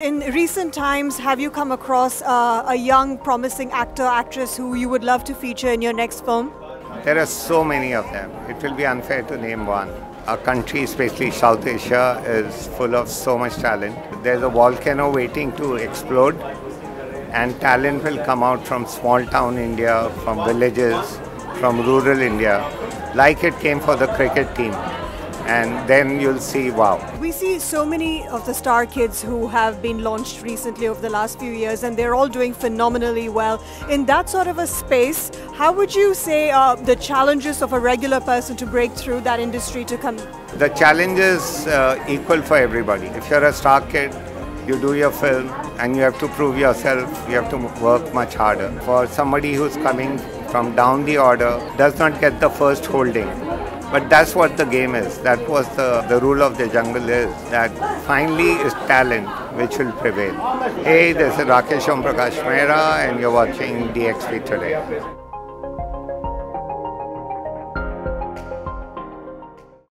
In recent times, have you come across uh, a young, promising actor, actress who you would love to feature in your next film? There are so many of them. It will be unfair to name one. Our country, especially South Asia, is full of so much talent. There's a volcano waiting to explode, and talent will come out from small town India, from villages, from rural India, like it came for the cricket team and then you'll see wow. We see so many of the star kids who have been launched recently over the last few years, and they're all doing phenomenally well. In that sort of a space, how would you say uh, the challenges of a regular person to break through that industry to come? The challenge is uh, equal for everybody. If you're a star kid, you do your film and you have to prove yourself, you have to work much harder. For somebody who's coming from down the order, does not get the first holding but that's what the game is. That was the, the rule of the jungle is that finally is talent which will prevail. Hey, this is Rakeysh Omprakash Mehra and you're watching DXP today.